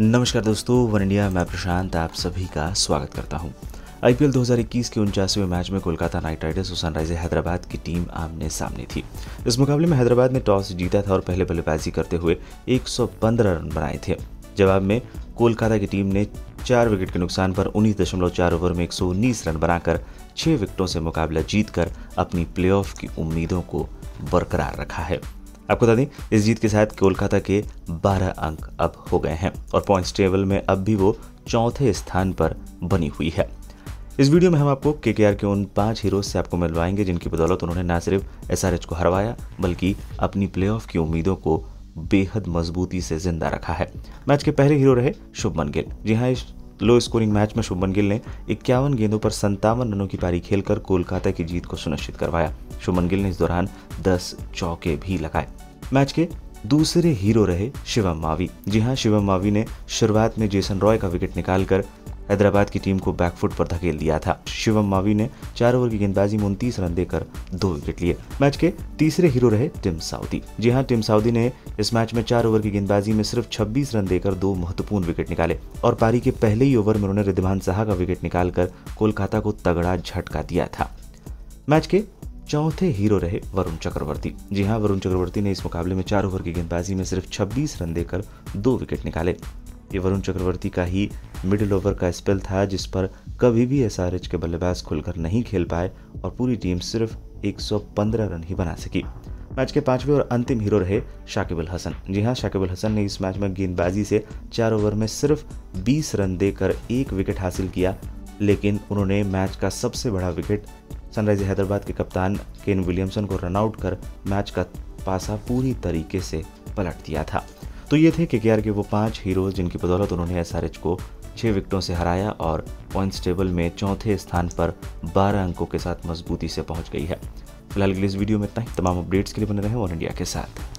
नमस्कार दोस्तों, one India, मैं प्रशांत आप सभी का स्वागत करता हूँ। आईपीएल 2021 के उनचासवें मैच में कोलकाता नाइट राइडर्स और सनराइजर हैदराबाद की टीम आमने सामने थी। इस मुकाबले में हैदराबाद ने टॉस जीता था और पहले बल्लेबाजी करते हुए 115 रन बनाए थे। जवाब में, कोलकाता की टीम ने चार विकेट के नुकसान पर उन्नीस दशमलव चार ओवर में एक सौ उन्नीस रन बनाकर छह विकेटों से मुकाबला जीतकर अपनी प्लेऑफ की उम्मीदों को बरकरार रखा है। आपको बता दें, इस जीत के साथ कोलकाता के 12 अंक अब हो गए हैं और पॉइंट्स टेबल में अब भी वो चौथे स्थान पर बनी हुई है। इस वीडियो में हम आपको के के उन पाँच हीरोज से आपको मिलवाएँगे जिनकी बदौलत उन्होंने न सिर्फ़ एसआरएच को हरवाया, बल्कि अपनी प्लेऑफ की उम्मीदों को बेहद मजबूती से ज़िंदा रखा है। मैच के पहले हीरो रहे शुभमन गिल। जी हाँ इस लो स्कोरिंग मैच में शुभमन गिल ने इक्यावन गेंदों पर संतावन रनों की पारी खेलकर कोलकाता की जीत को सुनिश्चित करवाया। शुभमन गिल ने इस दौरान 10 चौके भी लगाए। मैच के दूसरे हीरो रहे शिवम मावी। जी हाँ शिवम मावी ने शुरुआत में जेसन रॉय का विकेट निकालकर हैदराबाद की टीम को बैकफुट पर धकेल दिया था। शिवम मावी ने चार ओवर की गेंदबाजी में उनतीस रन देकर दो विकेट लिए। मैच के तीसरे हीरो रहे टिम साउदी। जी हाँ टिम साउदी ने इस मैच में चार ओवर की गेंदबाजी में सिर्फ़ 26 रन देकर दो महत्वपूर्ण विकेट निकाले और पारी के पहले ही ओवर में उन्होंने रिद्धिमान साहा का विकेट निकालकर कोलकाता को तगड़ा झटका दिया था। मैच के चौथे हीरो रहे वरुण चक्रवर्ती। जी हाँ वरुण चक्रवर्ती ने इस मुकाबले में चार ओवर की गेंदबाजी में सिर्फ़ 26 रन देकर दो विकेट निकाले। ये वरुण चक्रवर्ती का ही मिडिल ओवर का स्पेल था, जिस पर कभी भी एसआरएच के बल्लेबाज खुलकर नहीं खेल पाए और पूरी टीम सिर्फ़ 115 रन ही बना सकी। मैच के पाँचवें और अंतिम हीरो रहे शाकिब अल हसन। जी हाँ शाकिब अल हसन ने इस मैच में गेंदबाजी से चार ओवर में सिर्फ़ 20 रन देकर एक विकेट हासिल किया, लेकिन उन्होंने मैच का सबसे बड़ा विकेट सनराइजर हैदराबाद के कप्तान केन विलियमसन को रनआउट कर मैच का पासा पूरी तरीके से पलट दिया था। तो ये थे के के वो पाँच हीरोज जिनकी बदौलत उन्होंने एसआरएच को छः विकेटों से हराया और पॉइंट्स टेबल में चौथे स्थान पर 12 अंकों के साथ मजबूती से पहुँच गई है। फ़िलहाल इस वीडियो में इतना ही। तमाम अपडेट्स के लिए बने रहे और इंडिया के साथ।